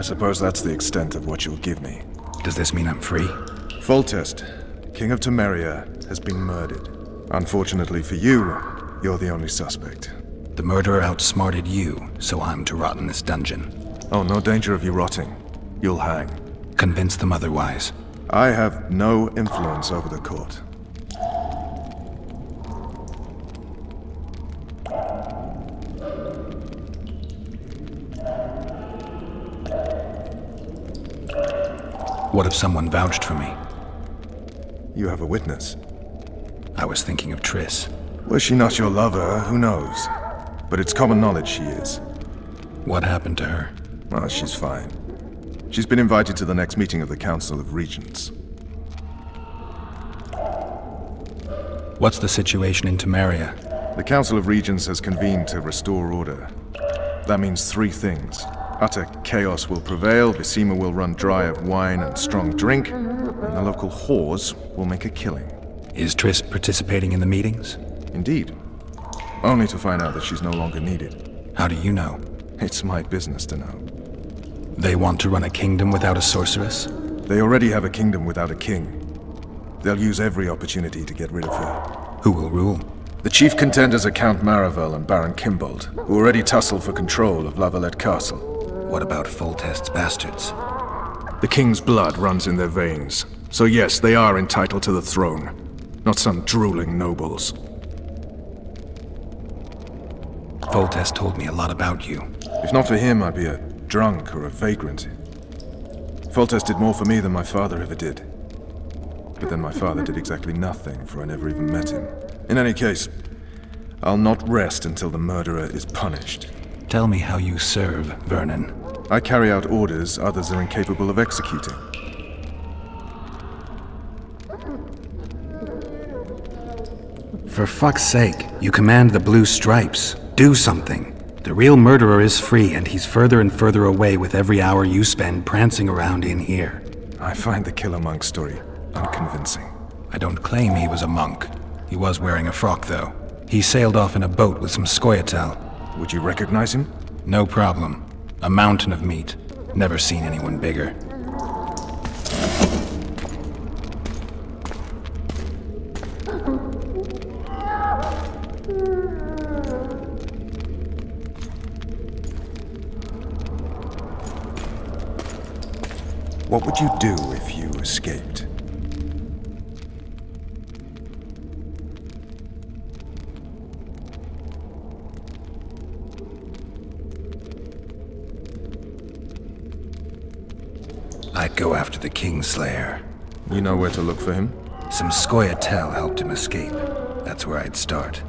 I suppose that's the extent of what you'll give me. Does this mean I'm free? Foltest, King of Temeria, has been murdered. Unfortunately for you, you're the only suspect. The murderer outsmarted you, so I'm to rot in this dungeon. Oh, no danger of you rotting. You'll hang. Convince them otherwise. I have no influence over the court. What if someone vouched for me? You have a witness. I was thinking of Triss. Was she not your lover? Who knows? But it's common knowledge she is. What happened to her? Oh, she's fine. She's been invited to the next meeting of the Council of Regents. What's the situation in Temeria? The Council of Regents has convened to restore order. That means three things. Utter chaos will prevail, Vizima will run dry of wine and strong drink, and the local whores will make a killing. Is Triss participating in the meetings? Indeed. Only to find out that she's no longer needed. How do you know? It's my business to know. They want to run a kingdom without a sorceress? They already have a kingdom without a king. They'll use every opportunity to get rid of her. Who will rule? The chief contenders are Count Maravel and Baron Kimbolt, who already tussle for control of La Valette Castle. What about Foltest's bastards? The king's blood runs in their veins. So yes, they are entitled to the throne. Not some drooling nobles. Foltest told me a lot about you. If not for him, I'd be a drunk or a vagrant. Foltest did more for me than my father ever did. But then my father did exactly nothing, for I never even met him. In any case, I'll not rest until the murderer is punished. Tell me how you serve, Vernon. I carry out orders others are incapable of executing. For fuck's sake, you command the blue stripes. Do something. The real murderer is free, and he's further and further away with every hour you spend prancing around in here. I find the Killer Monk story unconvincing. I don't claim he was a monk. He was wearing a frock, though. He sailed off in a boat with some Scoia'tael. Would you recognize him? No problem. A mountain of meat. Never seen anyone bigger. What would you do if you escaped? I'd go after the Kingslayer. You know where to look for him? Some Scoia'tael helped him escape. That's where I'd start.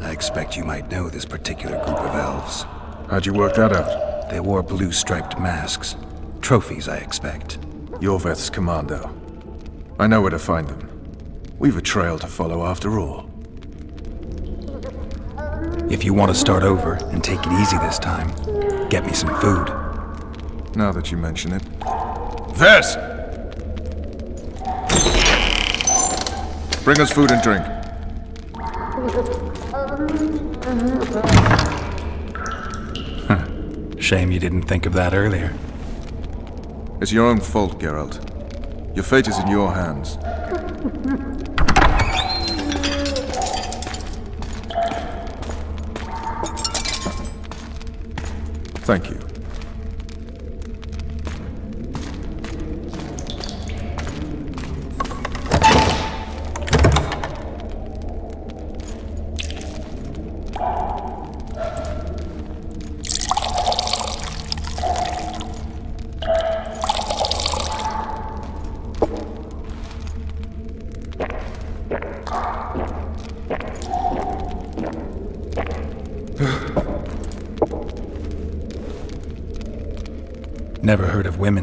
I expect you might know this particular group of elves. How'd you work that out? They wore blue striped masks. Trophies, I expect. Iorveth's commando. I know where to find them. We've a trail to follow after all. If you want to start over and take it easy this time, get me some food. Now that you mention it. Ves! Bring us food and drink. Shame you didn't think of that earlier. It's your own fault, Geralt. Your fate is in your hands. Thank you.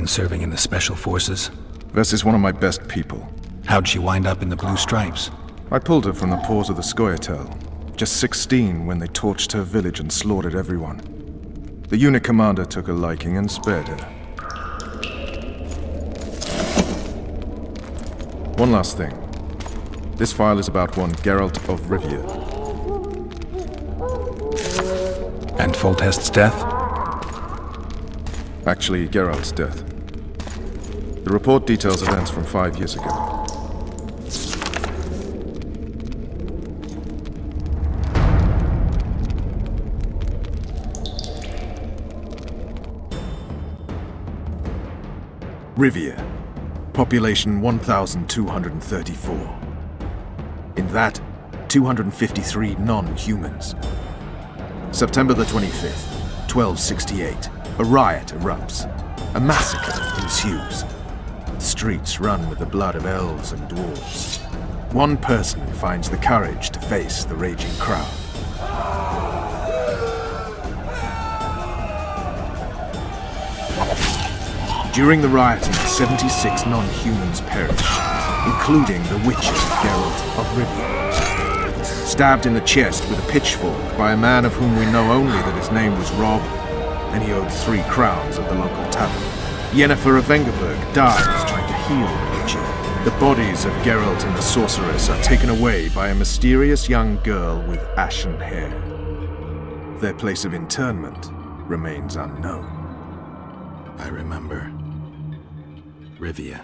Serving in the Special Forces. Ves is one of my best people. How'd she wind up in the Blue Stripes? I pulled her from the paws of the Scoia'tael. Just 16 when they torched her village and slaughtered everyone. The unit commander took a liking and spared her. One last thing. This file is about one Geralt of Rivia. And Foltest's death? Actually, Geralt's death. The report details events from five years ago. Rivia, population 1,234. In that, 253 non-humans. September the 25th, 1268, a riot erupts. A massacre ensues. Streets run with the blood of elves and dwarves. One person finds the courage to face the raging crowd. During the rioting, 76 non-humans perished, including the Witcher Geralt of Rivia. Stabbed in the chest with a pitchfork by a man of whom we know only that his name was Rob, and he owed three crowns at the local tavern. Yennefer of Vengerberg dies trying to heal the Witcher. The bodies of Geralt and the Sorceress are taken away by a mysterious young girl with ashen hair. Their place of interment remains unknown. I remember. Rivia.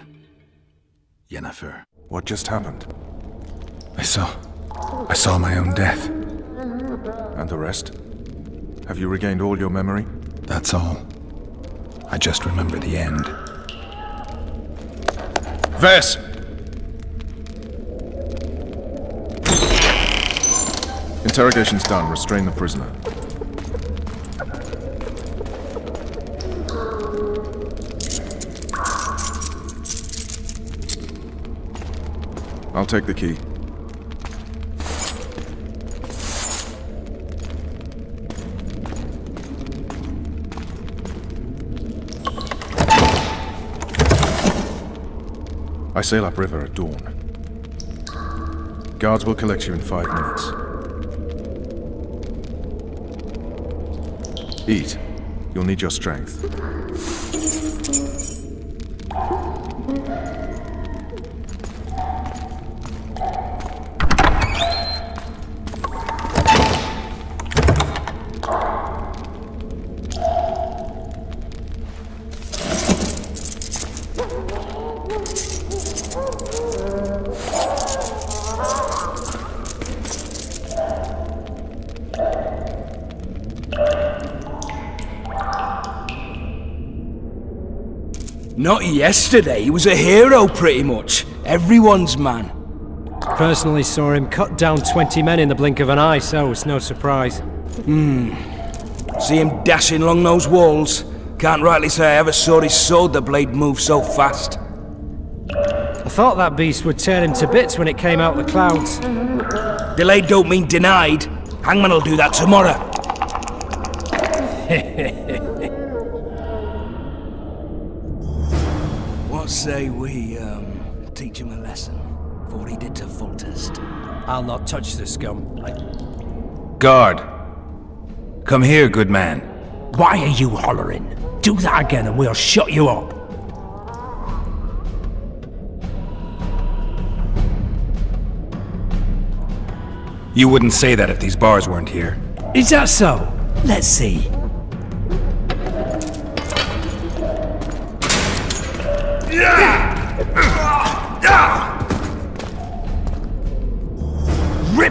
Yennefer. What just happened? I saw... I saw my own death. And the rest? Have you regained all your memory? That's all. I just remember the end. Ves! Interrogation's done. Restrain the prisoner. I'll take the key. I sail upriver at dawn. Guards will collect you in five minutes. Eat. You'll need your strength. Not yesterday, he was a hero pretty much. Everyone's man. Personally saw him cut down 20 men in the blink of an eye, so it's no surprise. Hmm. See him dashing along those walls. Can't rightly say I ever saw his sword the blade move so fast. I thought that beast would tear him to bits when it came out the clouds. Delayed don't mean denied. Hangman'll do that tomorrow. say we, um, teach him a lesson for what he did to Foltest? I'll not touch this scum. I... Guard! Come here, good man. Why are you hollering? Do that again and we'll shut you up. You wouldn't say that if these bars weren't here. Is that so? Let's see.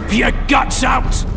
Rip your guts out!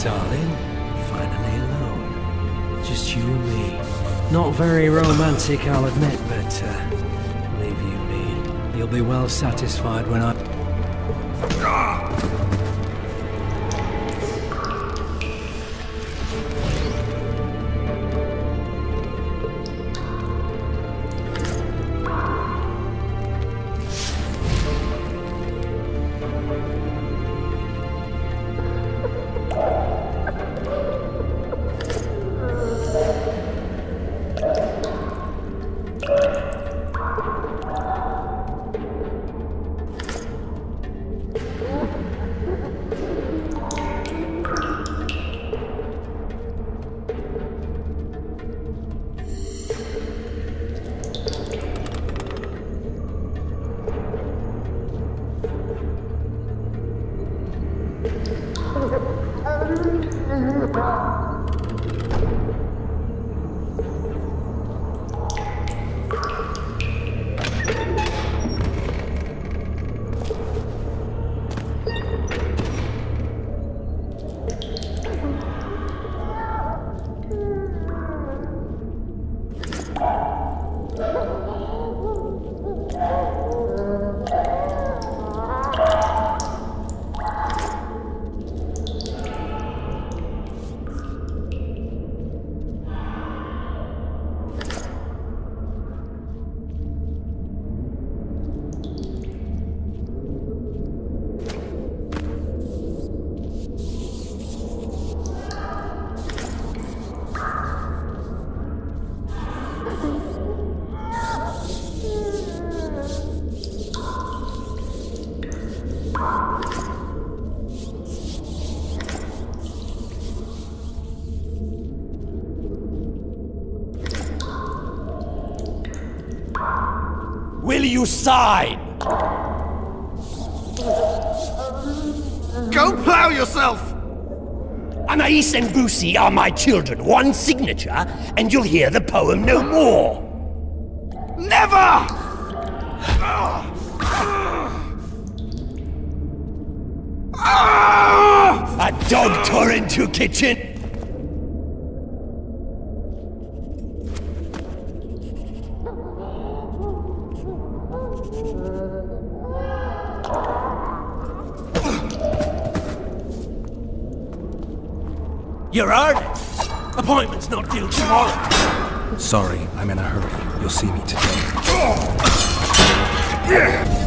Darling. Finally alone. Just you and me. Not very romantic, I'll admit, but uh, Leave you be. you'll be well satisfied when I. Will you sign? Go plow yourself! Anais and Boussy are my children. One signature, and you'll hear the poem no more. Never! A dog tore into kitchen. You're early. Appointment's not due tomorrow. Sorry, I'm in a hurry. You'll see me today.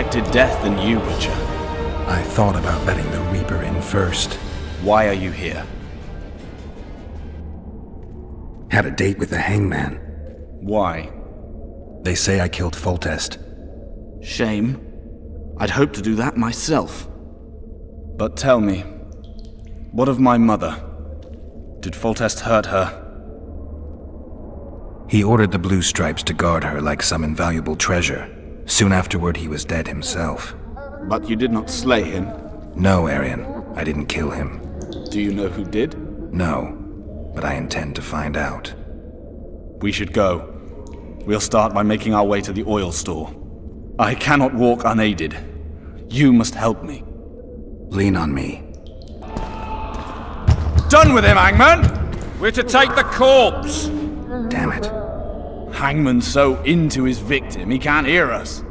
expected death than you, Witcher. I thought about letting the Reaper in first. Why are you here? Had a date with the hangman. Why? They say I killed Foltest. Shame. I'd hoped to do that myself. But tell me, what of my mother? Did Foltest hurt her? He ordered the Blue Stripes to guard her like some invaluable treasure. Soon afterward, he was dead himself. But you did not slay him? No, Aryan. I didn't kill him. Do you know who did? No, but I intend to find out. We should go. We'll start by making our way to the oil store. I cannot walk unaided. You must help me. Lean on me. Done with him, Hangman! We're to take the corpse! Damn it. Hangman's so into his victim, he can't hear us.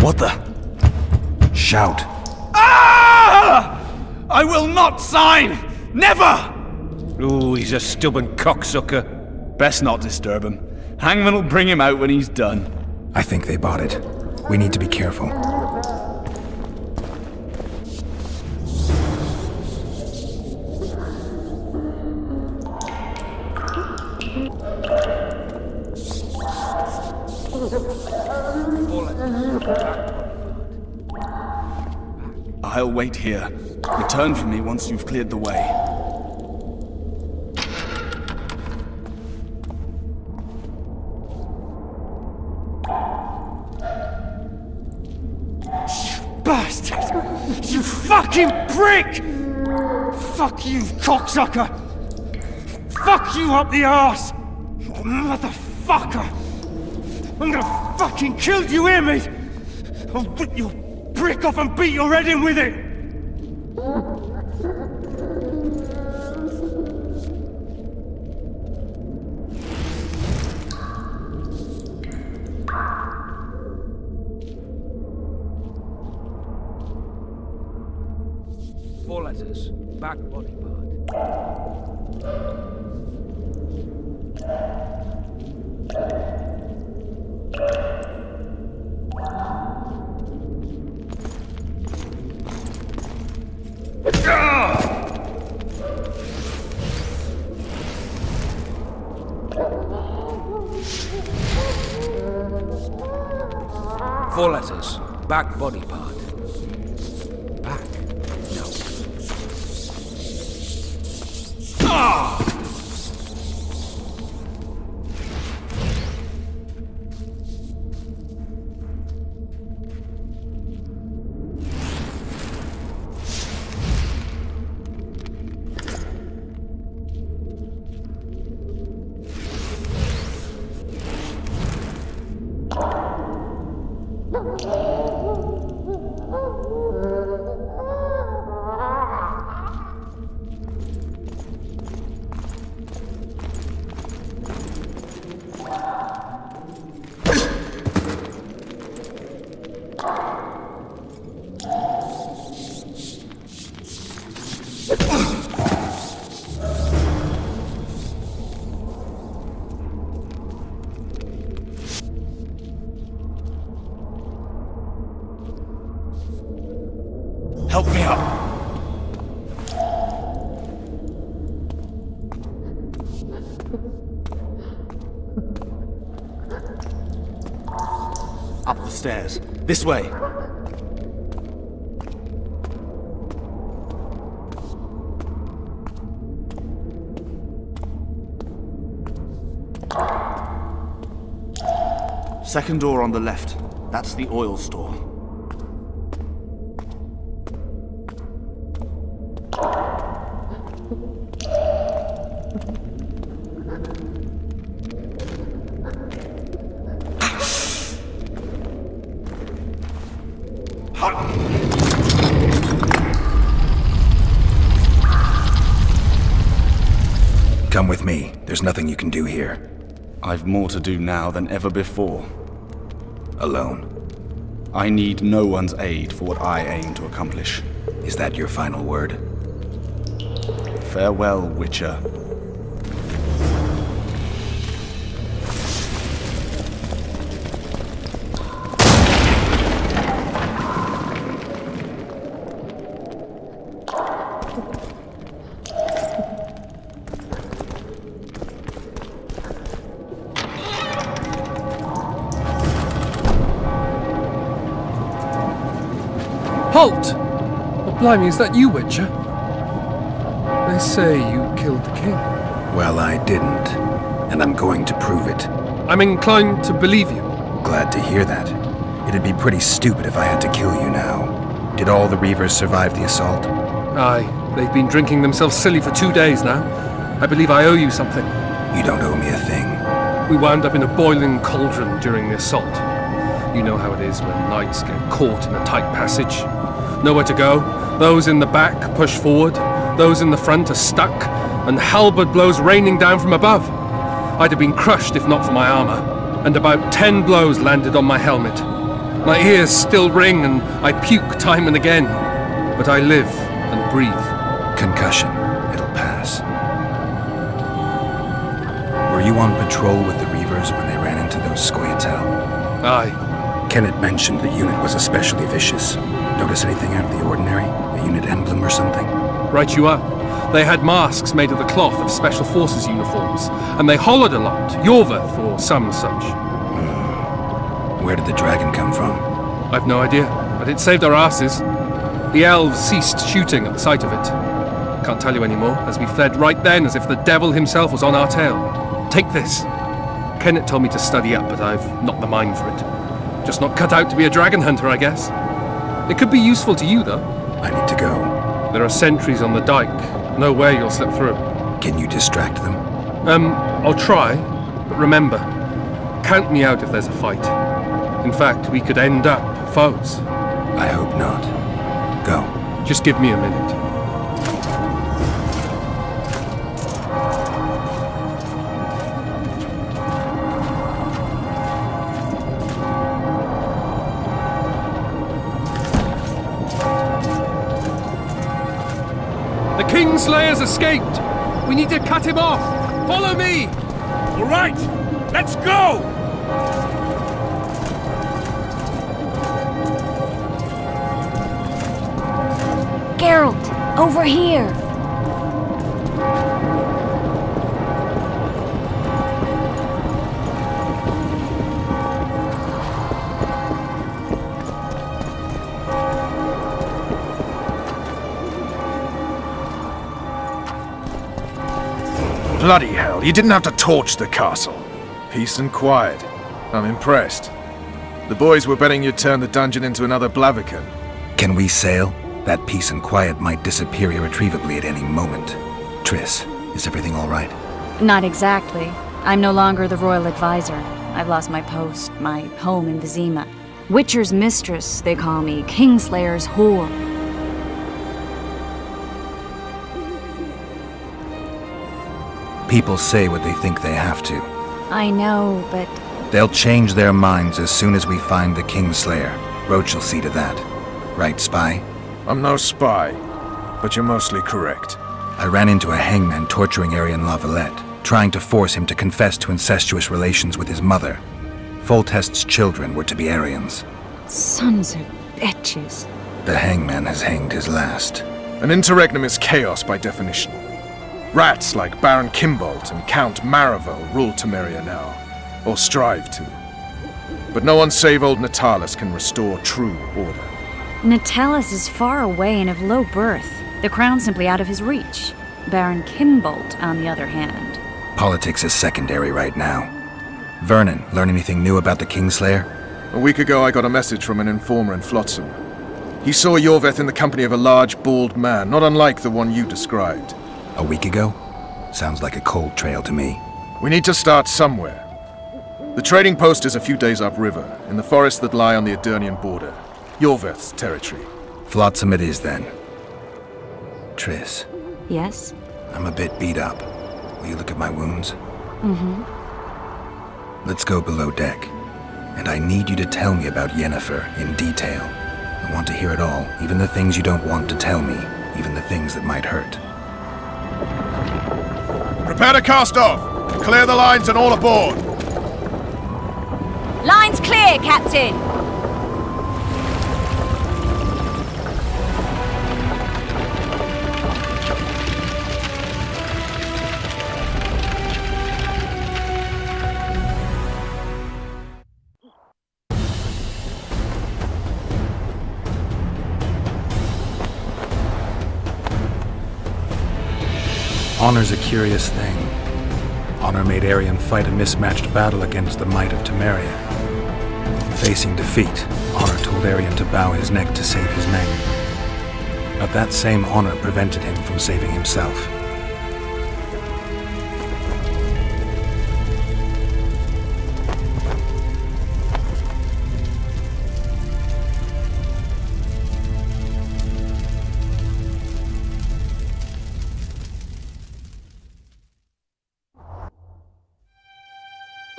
What the? Shout. Ah! I will not sign! Never! Ooh, he's a stubborn cocksucker. Best not disturb him. Hangman will bring him out when he's done. I think they bought it. We need to be careful. I'll wait here. Return for me once you've cleared the way. Bastard! You fucking prick! Fuck you, cocksucker! Fuck you up the arse! Motherfucker! I'm gonna fucking kill you, hear me? I'll rip your brick off and beat your head in with it! Four letters. Back body part. Four letters. Back body part. This way. Second door on the left. That's the oil store. With me. There's nothing you can do here. I've more to do now than ever before. Alone. I need no one's aid for what I aim to accomplish. Is that your final word? Farewell, Witcher. Blimey, is that you, Witcher? They say you killed the king? Well, I didn't. And I'm going to prove it. I'm inclined to believe you. Glad to hear that. It'd be pretty stupid if I had to kill you now. Did all the Reavers survive the assault? Aye. They've been drinking themselves silly for two days now. I believe I owe you something. You don't owe me a thing. We wound up in a boiling cauldron during the assault. You know how it is when knights get caught in a tight passage. Nowhere to go. Those in the back push forward. Those in the front are stuck. And halberd blows raining down from above. I'd have been crushed if not for my armor. And about ten blows landed on my helmet. My ears still ring and I puke time and again. But I live and breathe. Concussion. It'll pass. Were you on patrol with the Reavers when they ran into those Scoia'tael? Aye. Kenneth mentioned the unit was especially vicious. Notice anything out of the ordinary? Something? Right you are. They had masks made of the cloth of Special Forces uniforms, and they hollered a lot, Iorveth or some such. Mm. Where did the dragon come from? I've no idea, but it saved our asses. The elves ceased shooting at the sight of it. Can't tell you anymore, as we fled right then as if the devil himself was on our tail. Take this. Kenneth told me to study up, but I've not the mind for it. Just not cut out to be a dragon hunter, I guess. It could be useful to you, though. I need to go. There are sentries on the dike. No way you'll slip through. Can you distract them? Um, I'll try. But remember, count me out if there's a fight. In fact, we could end up foes. I hope not. Go. Just give me a minute. The Kingslayer's escaped! We need to cut him off! Follow me! All right, let's go! Geralt, over here! Bloody hell, you didn't have to torch the castle. Peace and quiet. I'm impressed. The boys were betting you'd turn the dungeon into another Blaviken. Can we sail? That peace and quiet might disappear irretrievably at any moment. Triss, is everything all right? Not exactly. I'm no longer the royal advisor. I've lost my post, my home in Vizima. Witcher's mistress, they call me. Kingslayer's whore. People say what they think they have to. I know, but... They'll change their minds as soon as we find the Kingslayer. Roche will see to that. Right, Spy? I'm no spy, but you're mostly correct. I ran into a hangman torturing Aryan La Valette, trying to force him to confess to incestuous relations with his mother. Foltest's children were to be Aryans. Sons of bitches. The hangman has hanged his last. An interregnum is chaos by definition. Rats like Baron Kimbolt and Count Maravel rule Temeria now, or strive to. But no one save old Natalis can restore true order. Natalis is far away and of low birth. The crown's simply out of his reach. Baron Kimbolt, on the other hand. Politics is secondary right now. Vernon, learn anything new about the Kingslayer? A week ago, I got a message from an informer in Flotsam. He saw Iorveth in the company of a large, bald man, not unlike the one you described. A week ago? Sounds like a cold trail to me. We need to start somewhere. The trading post is a few days upriver, in the forests that lie on the Aedirnian border. Iorveth's territory. Flotsam it is, then. Triss. Yes? I'm a bit beat up. Will you look at my wounds? Mm-hmm. Let's go below deck. And I need you to tell me about Yennefer in detail. I want to hear it all, even the things you don't want to tell me, even the things that might hurt. Prepare to cast off! Clear the lines and all aboard! Lines clear, Captain! Honor's a curious thing. Honor made Aryan fight a mismatched battle against the might of Temeria. Facing defeat, Honor told Aryan to bow his neck to save his men. But that same honor prevented him from saving himself.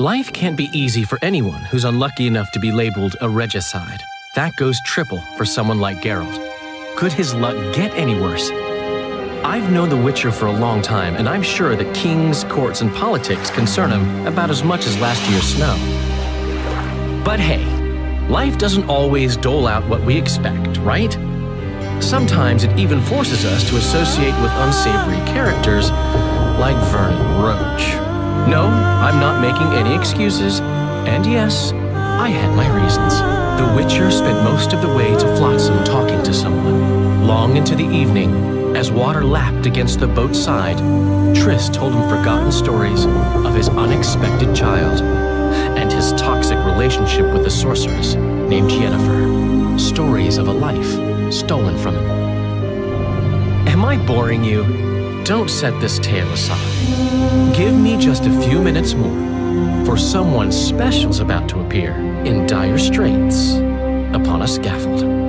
Life can't be easy for anyone who's unlucky enough to be labeled a regicide. That goes triple for someone like Geralt. Could his luck get any worse? I've known The Witcher for a long time, and I'm sure that kings, courts, and politics concern him about as much as last year's snow. But hey, life doesn't always dole out what we expect, right? Sometimes it even forces us to associate with unsavory characters like Vernon Roche. No, I'm not making any excuses. And yes, I had my reasons. The Witcher spent most of the way to Flotsam talking to someone. Long into the evening, as water lapped against the boat's side, Triss told him forgotten stories of his unexpected child and his toxic relationship with a sorceress named Yennefer. Stories of a life stolen from him. Am I boring you? Don't set this tale aside. Give me just a few minutes more, for someone special's about to appear in dire straits upon a scaffold.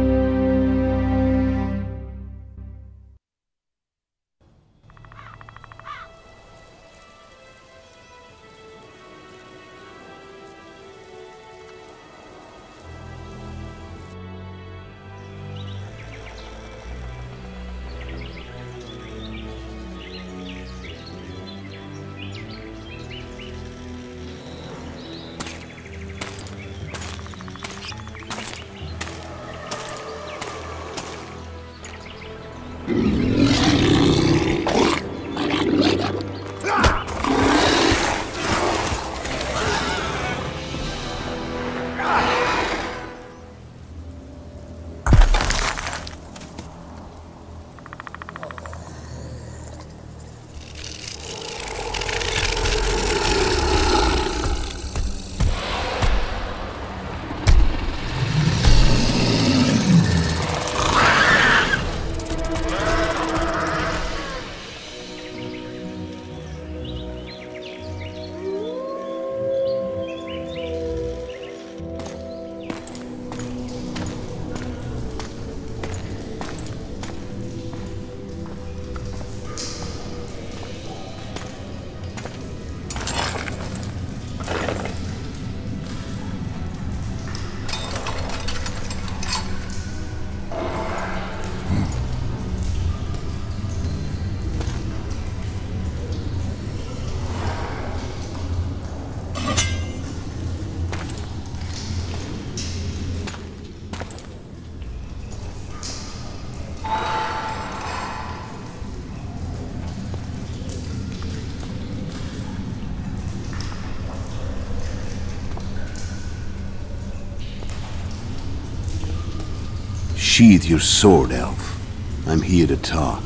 Sheathe your sword, Elf. I'm here to talk.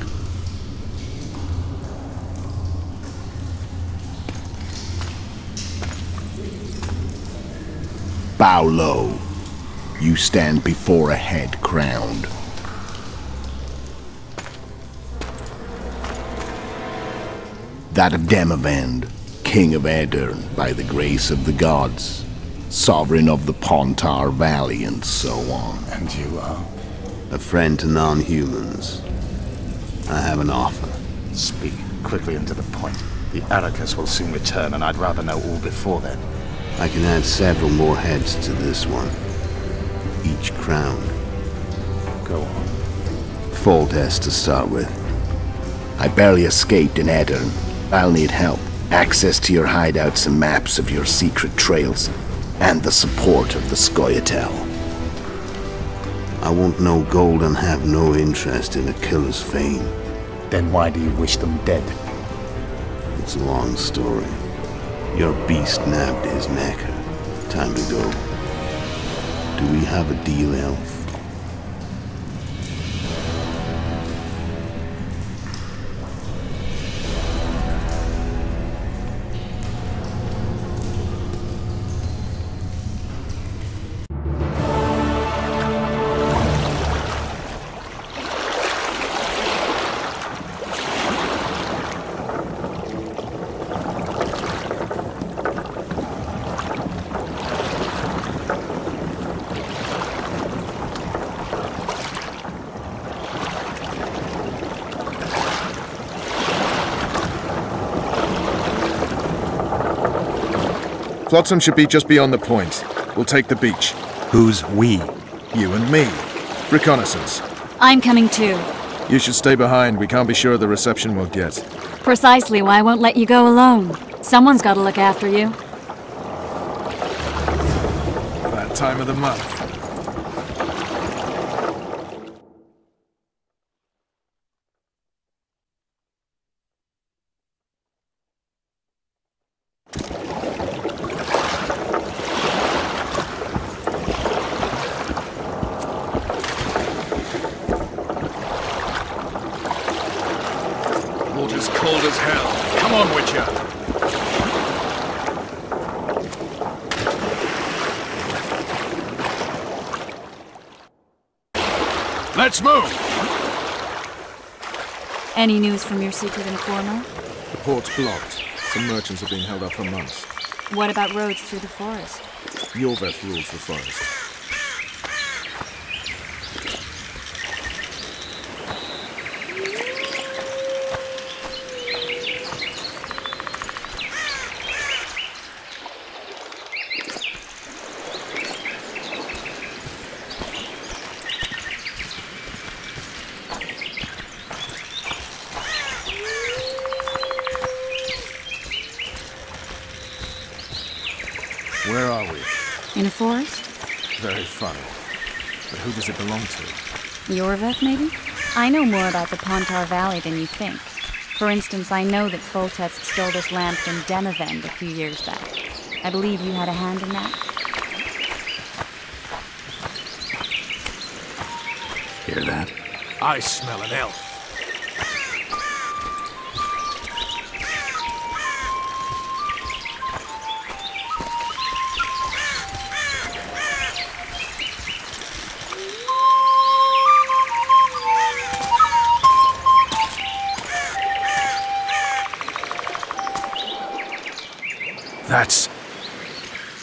Bow low. You stand before a head crowned. That of Demavend, King of Aedirn, by the grace of the gods, sovereign of the Pontar Valley, and so on. And you are? A friend to non-humans. I have an offer. Speak quickly and to the point. The Arakas will soon return, and I'd rather know all before then. I can add several more heads to this one. Each crowned. Go on. Foltest to start with. I barely escaped in Aedirn. I'll need help. Access to your hideouts and maps of your secret trails. And the support of the Scoia'tael. I want no gold and have no interest in a killer's fame. Then why do you wish them dead? It's a long story. Your beast nabbed his neck. Time to go. Do we have a deal, Elf? Flotsam should be just beyond the point. We'll take the beach. Who's we? You and me. Reconnaissance. I'm coming too. You should stay behind. We can't be sure of the reception we'll get. Precisely why I won't let you go alone. Someone's got to look after you. That time of the month. Water's cold as hell. Come on, Witcher. Let's move! Any news from your secret informer? The port's blocked. Some merchants have been held up for months. What about roads through the forest? Iorveth rules the forest. Where are we? In a forest? Very funny. But who does it belong to? Iorveth, maybe? I know more about the Pontar Valley than you think. For instance, I know that Foltest stole this land from Demavend a few years back. I believe you had a hand in that. Hear that? I smell an elf.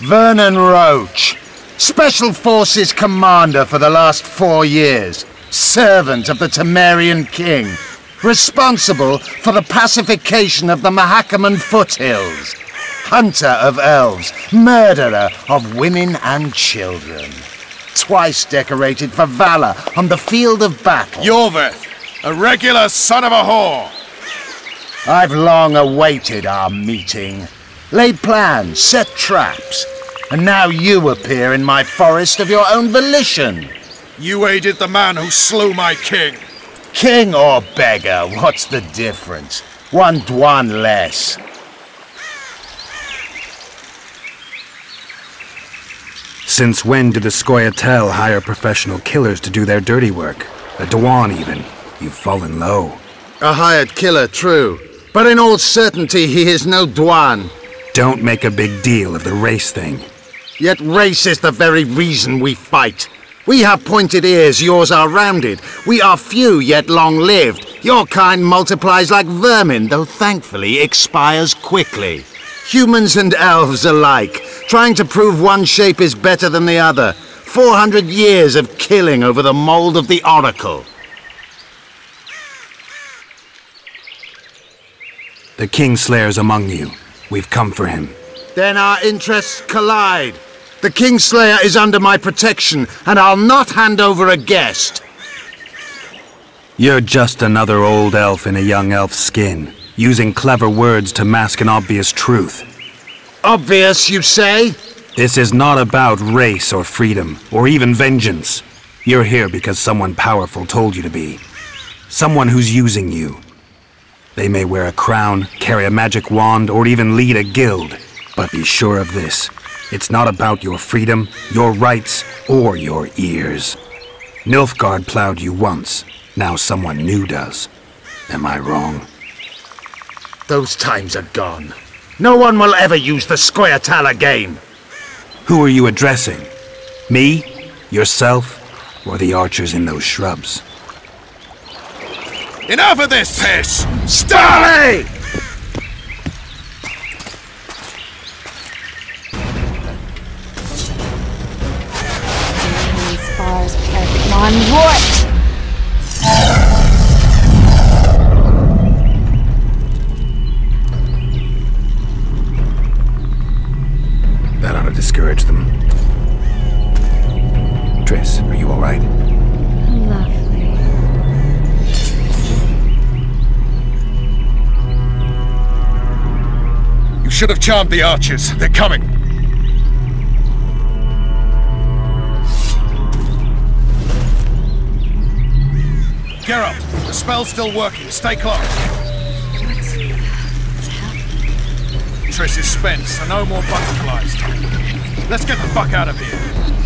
Vernon Roche, Special Forces Commander for the last four years, servant of the Temerian King, responsible for the pacification of the Mahakaman foothills, hunter of elves, murderer of women and children. Twice decorated for valor on the field of battle. Iorveth, a regular son of a whore. I've long awaited our meeting. Laid plans, set traps, and now you appear in my forest of your own volition. You aided the man who slew my king. King or beggar, what's the difference? One Dh'oine less. Since when do the Scoia'tael hire professional killers to do their dirty work? A Dh'oine even. You've fallen low. A hired killer, true. But in all certainty, he is no Dh'oine. Don't make a big deal of the race thing. Yet race is the very reason we fight. We have pointed ears, yours are rounded. We are few, yet long-lived. Your kind multiplies like vermin, though thankfully expires quickly. Humans and elves alike, trying to prove one shape is better than the other. 400 years of killing over the mold of the Oracle. The Kingslayer's among you. We've come for him. Then our interests collide. The Kingslayer is under my protection, and I'll not hand over a guest. You're just another old elf in a young elf's skin, using clever words to mask an obvious truth. Obvious, you say? This is not about race or freedom, or even vengeance. You're here because someone powerful told you to be. Someone who's using you. They may wear a crown, carry a magic wand, or even lead a guild. But be sure of this. It's not about your freedom, your rights, or your ears. Nilfgaard plowed you once. Now someone new does. Am I wrong? Those times are gone. No one will ever use the Scoia'tael again. Who are you addressing? Me? Yourself? Or the archers in those shrubs? Enough of this piss! Starley! Spars discourage them. Triss, are you alright? Lovely. You should have charmed the archers. They're coming. Geralt, the spell's still working. Stay close. Triss is spent, so no more butterflies. Let's get the fuck out of here.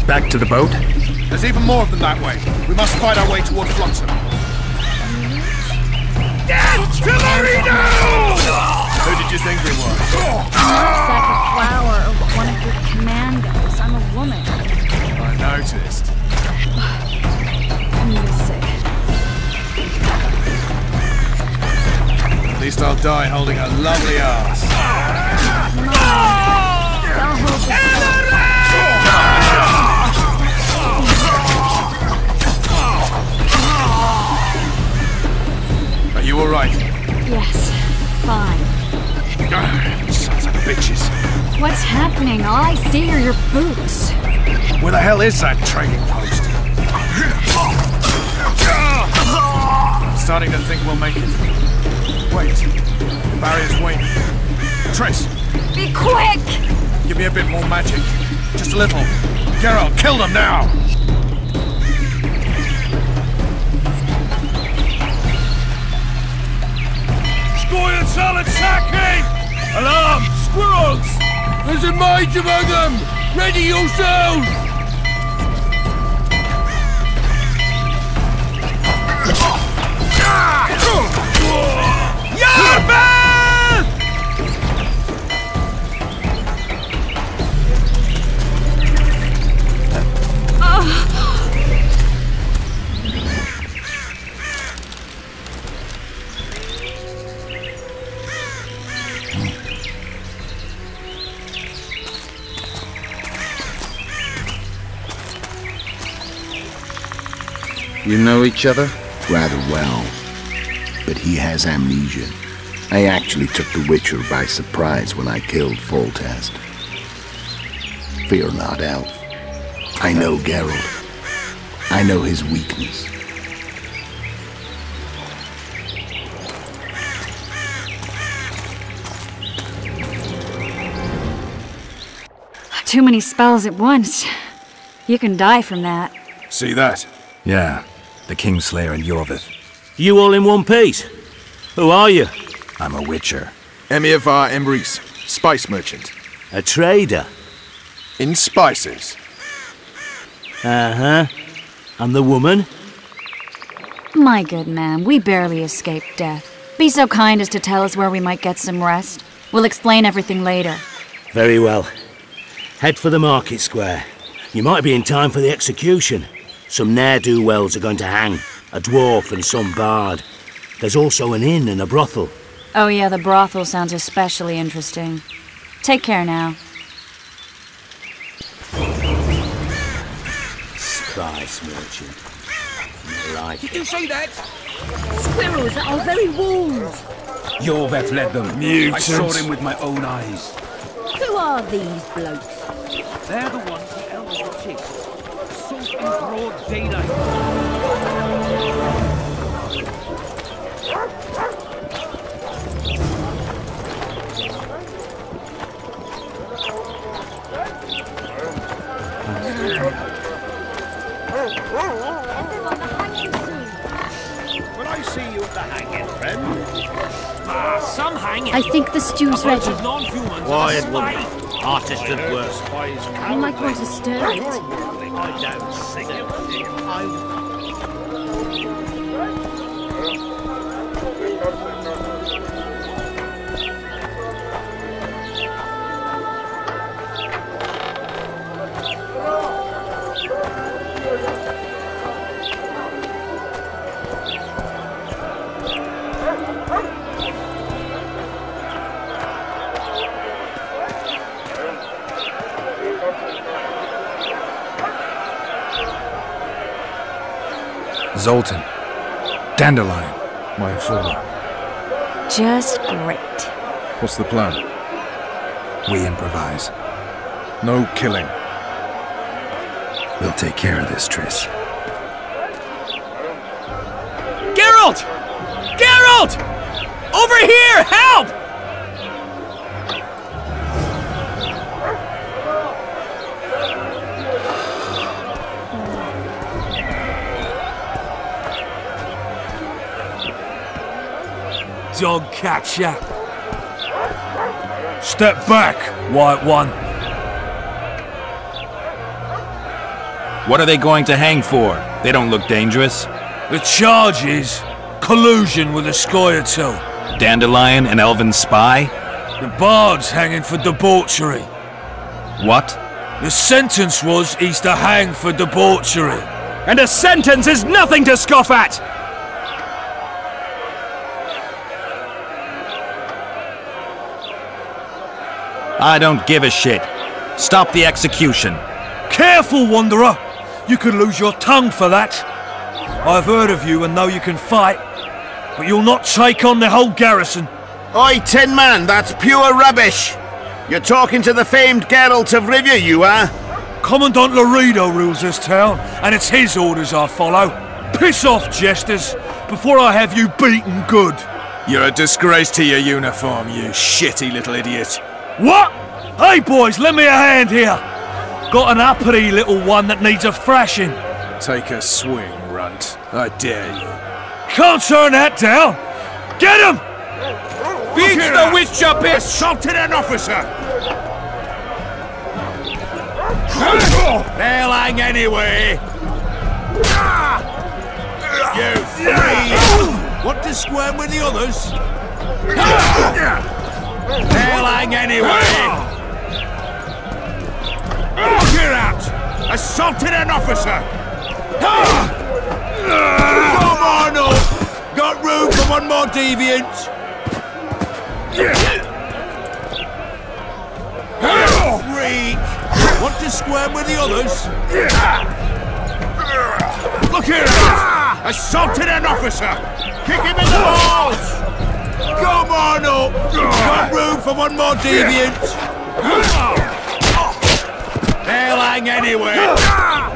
Back to the boat? There's even more of them that way. We must fight our way toward Flotsam. Get to Marino! Who did you think we were? Sack of flour or one of your commandos. I'm a woman. I noticed. Music. At least I'll die holding a lovely ass. I'll hold this Are you alright? Yes. Fine. Sons of bitches. What's happening? All I see are your boots. Where the hell is that trading post? I'm starting to think we'll make it. Wait. The barrier's waning. Triss, Be quick! give me a bit more magic. Just a little. Geralt, kill them now! Scoil solid sacking! Alarm! Squirrels! There's a mage among them! Ready yourselves! You know each other? Rather well. But he has amnesia. I actually took the Witcher by surprise when I killed Foltest. Fear not, Elf. I know Geralt. I know his weakness. Too many spells at once. You can die from that. See that? Yeah, the Kingslayer and Iorveth. You all in one piece? Who are you? I'm a Witcher. Emiavar Emrys, spice merchant. A trader? In spices. Uh-huh. And the woman? My good man, we barely escaped death. Be so kind as to tell us where we might get some rest. We'll explain everything later. Very well. Head for the market square. You might be in time for the execution. Some ne'er-do-wells are going to hang. A dwarf and some bard. There's also an inn and a brothel. Oh yeah, the brothel sounds especially interesting. Take care now. Spice merchant. Not like Did you see that? Squirrels at our very walls. Iorveth led them. Mutants. I saw him with my own eyes. Who are these blokes? They're the ones the elders were chasing. Assault in broad daylight. Will I see you at the hanging, friend? Ah, some hanging. I think the stew's ready. of non-humans Quiet, are woman. spite. Artist at work. You might want to stir it. I don't it. I Zoltan. Dandelion. My informer. Just great. What's the plan? We improvise. No killing. We'll take care of this, Triss. Geralt! Geralt! Over here! Help! Dog catcher. Step back, White One. What are they going to hang for? They don't look dangerous. The charge is collusion with a Scoia'tael. Dandelion, an elven spy? The bard's hanging for debauchery. What? The sentence was he's to hang for debauchery. And a sentence is nothing to scoff at! I don't give a shit. Stop the execution. Careful, Wanderer! You could lose your tongue for that. I've heard of you and know you can fight, but you'll not take on the whole garrison. Oi, Tin Man, that's pure rubbish! You're talking to the famed Geralt of Rivia, you are? Commandant Loredo rules this town, and it's his orders I follow. Piss off, jesters, before I have you beaten good. You're a disgrace to your uniform, you shitty little idiot. What? Hey, boys, lend me a hand here. Got an uppity little one that needs a thrashing. Take a swing, runt. I dare you. Can't turn that down. Get him! Beats the witch up here! Assaulted an officer! They'll hang anyway! You three! Want to squirm with the others? They'll hang anyway! You're out! Assaulted an officer! Come on up! Got room for one more deviant! Freak! Want to squirm with the others? Look here! Assaulted an officer! Kick him in the balls! Come on up! Got room for one more deviant! They'll hang anyway! Ah!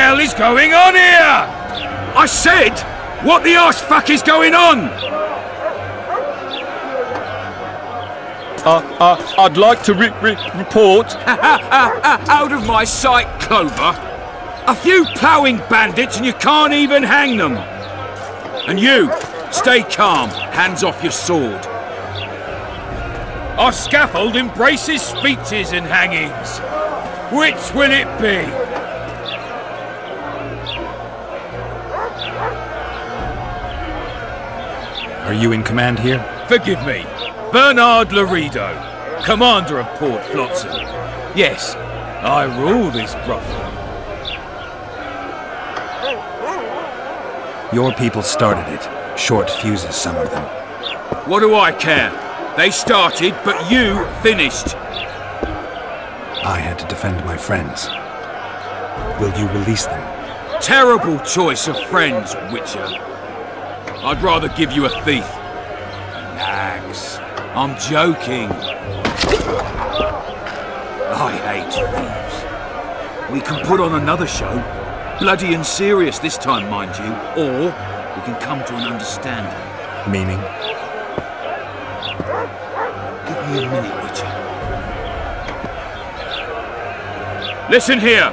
Hell is going on here? I said, what the arse fuck is going on? Uh, uh, I'd like to re re report. Out of my sight, Clover. A few ploughing bandits and you can't even hang them. And you, stay calm, hands off your sword. Our scaffold embraces speeches and hangings. Which will it be? Are you in command here? Forgive me. Bernard Loredo, commander of Port Flotsam. Yes, I rule this brothel. Your people started it. Short fuses, some of them. What do I care? They started, but you finished. I had to defend my friends. Will you release them? Terrible choice of friends, Witcher. I'd rather give you a thief. An axe. I'm joking. I hate thieves. We can put on another show. Bloody and serious this time, mind you. Or we can come to an understanding. Meaning? Give me a minute, Witcher. Listen here.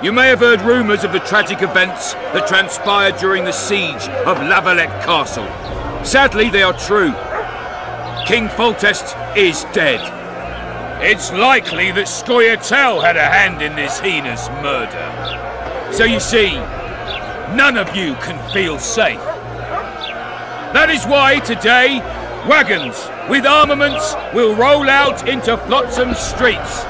You may have heard rumours of the tragic events that transpired during the siege of La Valette Castle. Sadly, they are true. King Foltest is dead. It's likely that Scoia'tael had a hand in this heinous murder. So you see, none of you can feel safe. That is why today, wagons with armaments will roll out into Flotsam streets.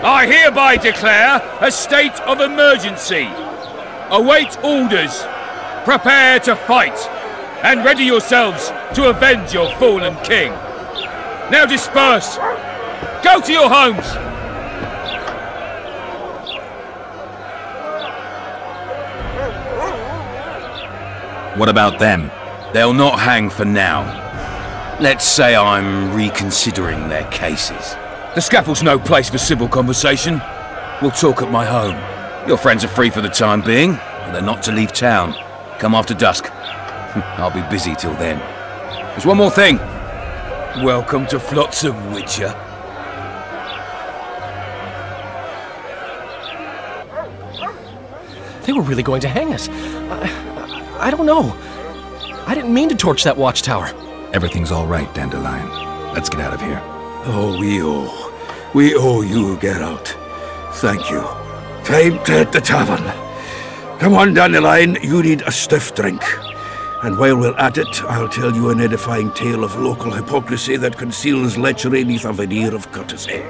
I hereby declare a state of emergency. Await orders. Prepare to fight. And ready yourselves to avenge your fallen king. Now disperse. Go to your homes. What about them? They'll not hang for now. Let's say I'm reconsidering their cases. The scaffold's no place for civil conversation. We'll talk at my home. Your friends are free for the time being, but they're not to leave town. Come after dusk. I'll be busy till then. There's one more thing. Welcome to Flotsam, Witcher. They were really going to hang us. I, I don't know. I didn't mean to torch that watchtower. Everything's all right, Dandelion. Let's get out of here. Oh, we owe. We owe you, Geralt. Thank you. Time to hit the tavern. Come on, Dandelion, you need a stiff drink. And while we're at it, I'll tell you an edifying tale of local hypocrisy that conceals lechery neath a veneer of courtesy.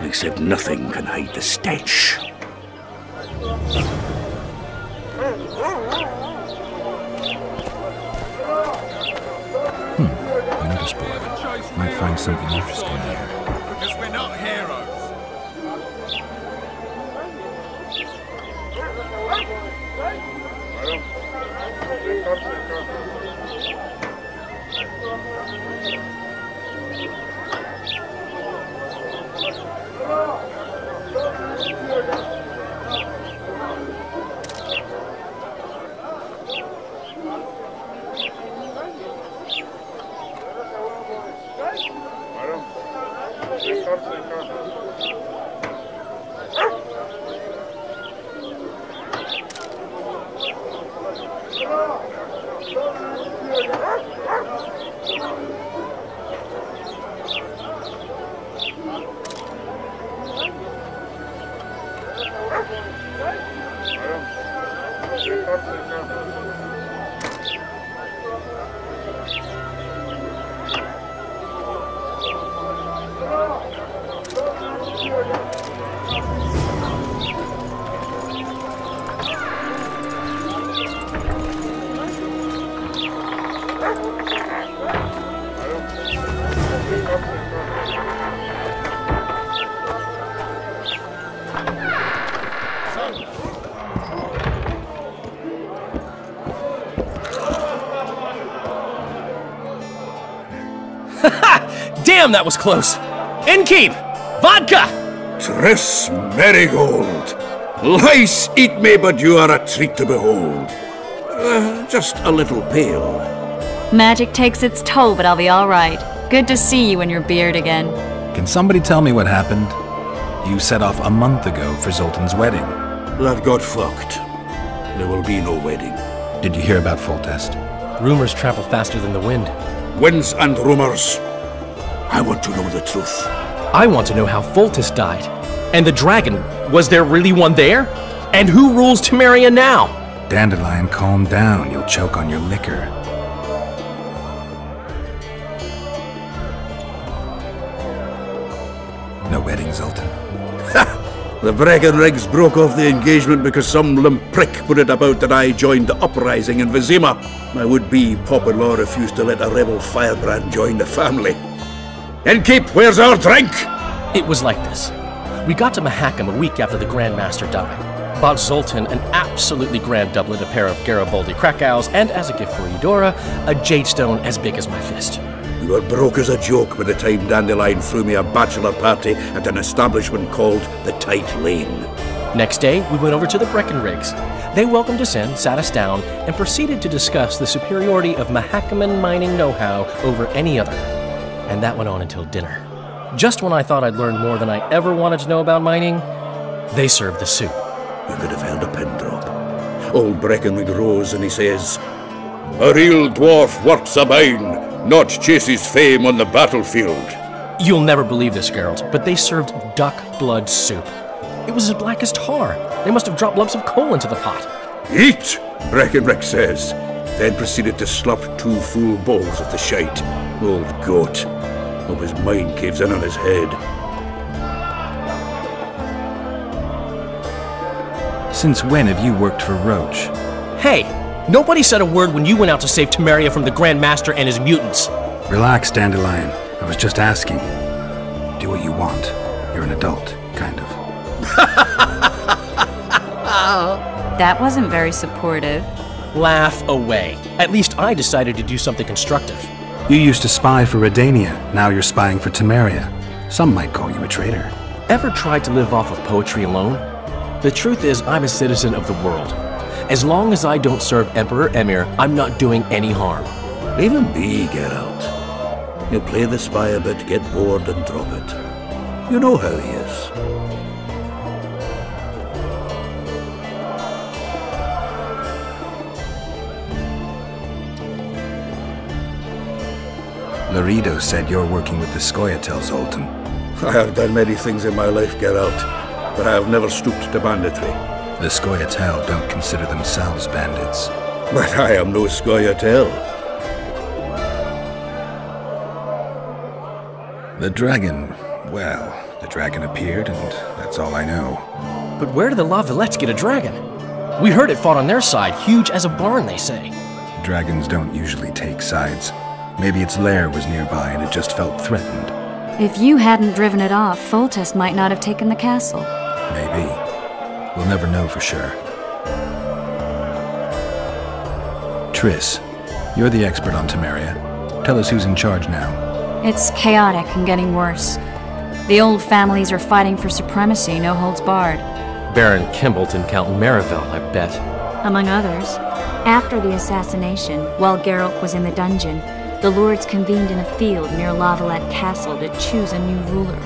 Except nothing can hide the stench. Find something interesting here. Дорошенко. Damn, that was close. Innkeep! Vodka! Triss Merigold! Lice eat me, but you are a treat to behold. Uh, just a little pale. Magic takes its toll, but I'll be alright. Good to see you and your beard again. Can somebody tell me what happened? You set off a month ago for Zoltan's wedding. That got fucked. There will be no wedding. Did you hear about Foltest? Rumors travel faster than the wind. Winds and rumors. I want to know the truth. I want to know how Foltest died. And the dragon, was there really one there? And who rules Temeria now? Dandelion, calm down. You'll choke on your liquor. No wedding, Zoltan. Ha! The Breckenrigs broke off the engagement because some limp prick put it about that I joined the uprising in Vizima. My would-be Popper-law refused to let a rebel firebrand join the family. Innkeep, where's our drink? It was like this. We got to Mahakam a week after the Grand Master died. Bought Zoltan an absolutely grand doublet, a pair of Garibaldi Krakows, and as a gift for Eudora, a jade stone as big as my fist. We were broke as a joke by the time Dandelion threw me a bachelor party at an establishment called the Tight Lane. Next day, we went over to the Breckenrigs. They welcomed us in, sat us down, and proceeded to discuss the superiority of Mahakaman mining know-how over any other. And that went on until dinner. Just when I thought I'd learned more than I ever wanted to know about mining, they served the soup. You could have held a pin drop. Old Breckenridge rose and he says, A real dwarf works a mine, not chases fame on the battlefield. You'll never believe this, Geralt, but they served duck blood soup. It was as black as tar. They must have dropped lumps of coal into the pot. Eat, Breckenrick says, then proceeded to slop two full bowls of the shite. Old goat. Hope his mind caves in on his head. Since when have you worked for Roche? Hey, nobody said a word when you went out to save Temeria from the Grand Master and his mutants. Relax, Dandelion. I was just asking. Do what you want. You're an adult, kind of. That wasn't very supportive. Laugh away. At least I decided to do something constructive. You used to spy for Redania, now you're spying for Temeria. Some might call you a traitor. Ever tried to live off of poetry alone? The truth is, I'm a citizen of the world. As long as I don't serve Emperor Emhyr, I'm not doing any harm. Leave him be, Geralt. He'll play the spy a bit, get bored, and drop it. You know how he is. Loredo said you're working with the Scoia'tael, Zoltan. I have done many things in my life, Geralt, but I have never stooped to banditry. The Scoia'tael don't consider themselves bandits. But I am no Scoia'tael. The dragon, well, the dragon appeared, and that's all I know. But where did the La Valettes get a dragon? We heard it fought on their side, huge as a barn, they say. Dragons don't usually take sides. Maybe its lair was nearby and it just felt threatened. If you hadn't driven it off, Foltest might not have taken the castle. Maybe. We'll never know for sure. Triss, you're the expert on Temeria. Tell us who's in charge now. It's chaotic and getting worse. The old families are fighting for supremacy, no holds barred. Baron Kimbolt and Count Merivale, I bet. Among others. After the assassination, while Geralt was in the dungeon, the lords convened in a field near La Valette Castle to choose a new ruler.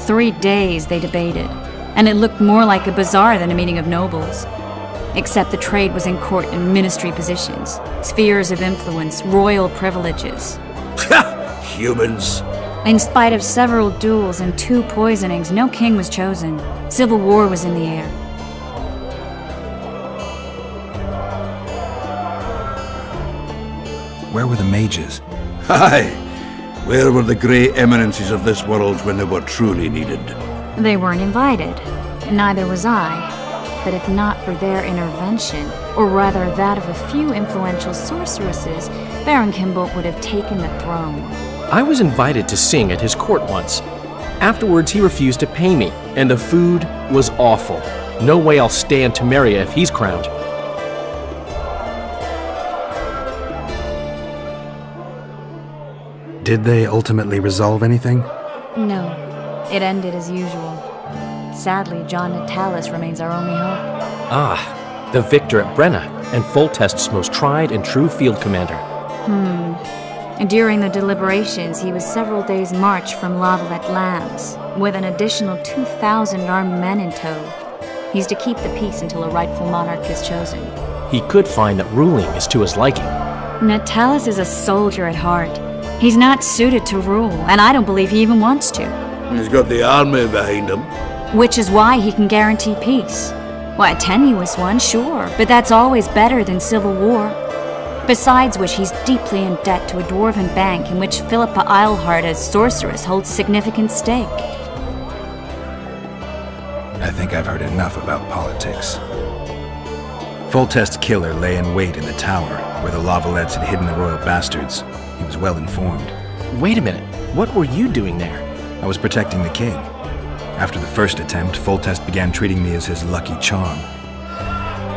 Three days they debated, and it looked more like a bazaar than a meeting of nobles. Except the trade was in court and ministry positions, spheres of influence, royal privileges. Humans. In spite of several duels and two poisonings, no king was chosen. Civil war was in the air. Where were the mages? Aye. Where were the grey eminences of this world when they were truly needed? They weren't invited. Neither was I. But if not for their intervention, or rather that of a few influential sorceresses, Baron Kimbolt would have taken the throne. I was invited to sing at his court once. Afterwards, he refused to pay me, and the food was awful. No way I'll stay in Temeria if he's crowned. Did they ultimately resolve anything? No, it ended as usual. Sadly, John Natalis remains our only hope. Ah, the victor at Brenna, and Foltest's most tried and true field commander. Hmm. During the deliberations, he was several days' march from La Valette lands, with an additional 2,000 armed men in tow. He's to keep the peace until a rightful monarch is chosen. He could find that ruling is to his liking. Natalis is a soldier at heart. He's not suited to rule, and I don't believe he even wants to. He's got the army behind him. Which is why he can guarantee peace. Why, a tenuous one, sure, but that's always better than civil war. Besides which, he's deeply in debt to a dwarven bank in which Philippa Eilhart, as sorceress, holds significant stake. I think I've heard enough about politics. Foltest's killer lay in wait in the tower, where the La Valettes had hidden the royal bastards. He was well informed. Wait a minute. What were you doing there? I was protecting the king. After the first attempt, Foltest began treating me as his lucky charm.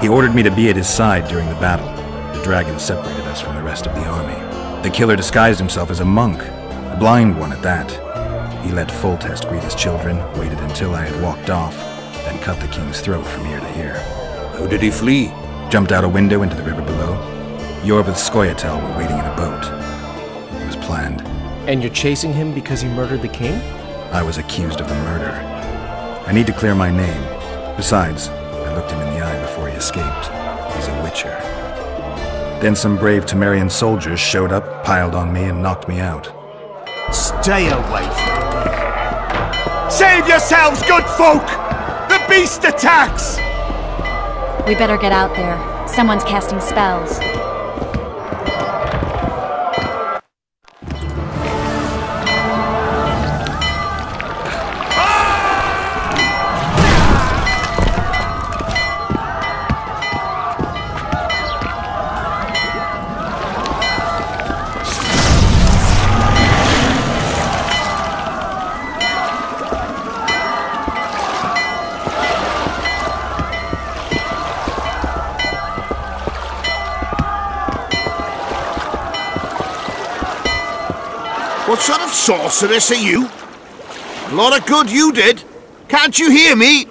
He ordered me to be at his side during the battle. The dragon separated us from the rest of the army. The killer disguised himself as a monk, a blind one at that. He let Foltest greet his children, waited until I had walked off, then cut the king's throat from ear to ear. How did he flee? Jumped out a window into the river below. Iorveth Scoia'tael were waiting in a boat. It was planned. And you're chasing him because he murdered the king? I was accused of the murder. I need to clear my name. Besides, I looked him in the eye before he escaped. He's a witcher. Then some brave Temerian soldiers showed up, piled on me, and knocked me out. Stay away from me. Save yourselves, good folk! The beast attacks! We better get out there. Someone's casting spells. Sorceress are you? A lot of good you did. Can't you hear me?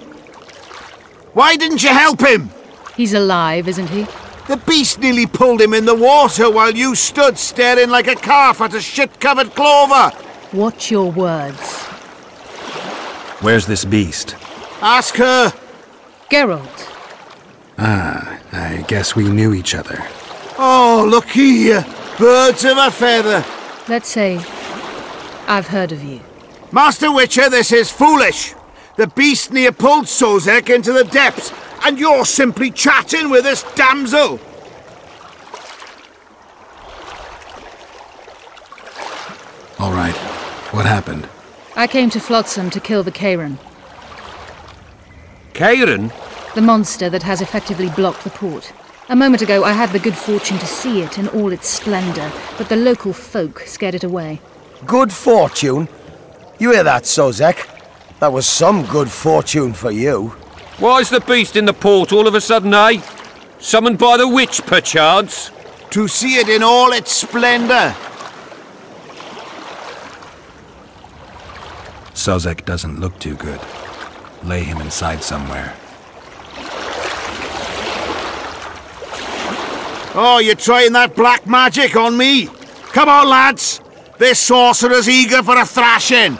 Why didn't you help him? He's alive, isn't he? The beast nearly pulled him in the water while you stood staring like a calf at a shit-covered clover. Watch your words. Where's this beast? Ask her. Geralt. Ah, I guess we knew each other. Oh, look here. Birds of a feather. Let's say I've heard of you. Master Witcher, this is foolish. The beast near pulled Sozek into the depths, and you're simply chatting with this damsel. All right. What happened? I came to Flotsam to kill the Kayran, Kayran? the monster that has effectively blocked the port. A moment ago, I had the good fortune to see it in all its splendor, but the local folk scared it away. Good fortune? You hear that, Sozek? That was some good fortune for you. Why's the beast in the port all of a sudden, eh? Summoned by the witch, perchance? To see it in all its splendor. Sozek doesn't look too good. Lay him inside somewhere. Oh, you're trying that black magic on me? Come on, lads. This sorcerer's eager for a thrashing.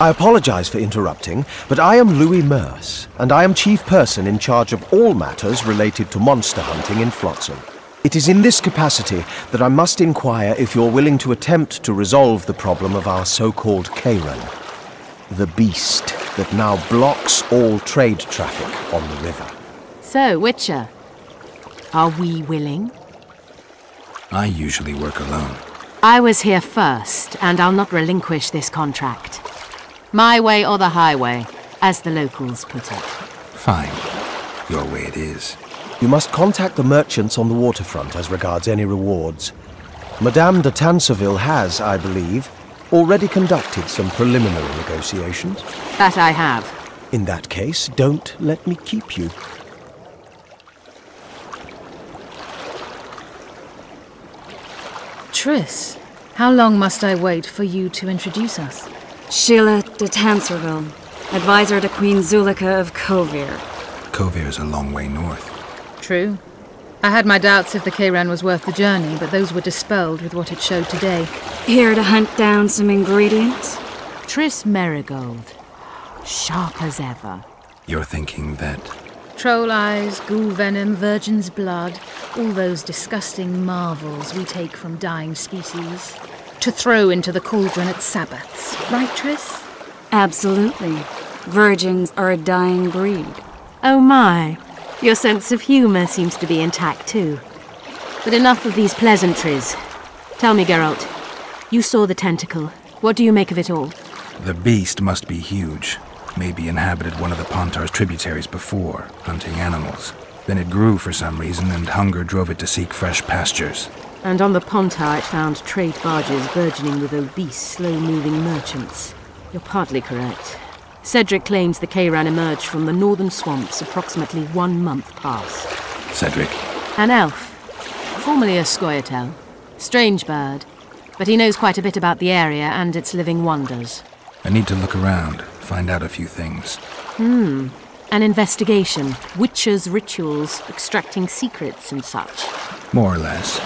I apologize for interrupting, but I am Louis Merse, and I am chief person in charge of all matters related to monster hunting in Flotsam. It is in this capacity that I must inquire if you're willing to attempt to resolve the problem of our so-called Kayran, the beast that now blocks all trade traffic on the river. So, Witcher, are we willing? I usually work alone. I was here first, and I'll not relinquish this contract. My way or the highway, as the locals put it. Fine. Your way it is. You must contact the merchants on the waterfront as regards any rewards. Madame de Tansarville has, I believe, already conducted some preliminary negotiations. That I have. In that case, don't let me keep you. Triss, how long must I wait for you to introduce us? Síle de Tansarville, advisor to Queen Zuleyka of Kovir. Kovir is a long way north. True. I had my doubts if the Kayran was worth the journey, but those were dispelled with what it showed today. Here to hunt down some ingredients? Triss Merigold. Sharp as ever. You're thinking that Troll eyes, ghoul venom, virgin's blood, all those disgusting marvels we take from dying species, to throw into the cauldron at Sabbaths. Right, Triss? Absolutely. Virgins are a dying breed. Oh my. Your sense of humour seems to be intact too. But enough of these pleasantries. Tell me, Geralt. You saw the tentacle. What do you make of it all? the beast must be huge. Maybe inhabited one of the Pontar's tributaries before, hunting animals. Then it grew for some reason, and hunger drove it to seek fresh pastures. And on the Pontar it found trade barges burgeoning with obese, slow-moving merchants. You're partly correct. Cedric claims the Kayran emerged from the northern swamps approximately one month past. Cedric, An elf, formerly a Scoia'tael, Strange bird. But he knows quite a bit about the area and its living wonders. I need to look around, find out a few things. Hmm. An investigation. Witches' rituals, extracting secrets and such. More or less.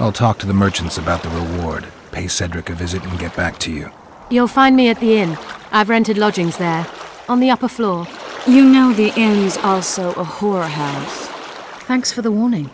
I'll talk to the merchants about the reward, pay Cedric a visit, and get back to you. You'll find me at the inn. I've rented lodgings there, on the upper floor. You know the inn's also a whorehouse. Thanks for the warning.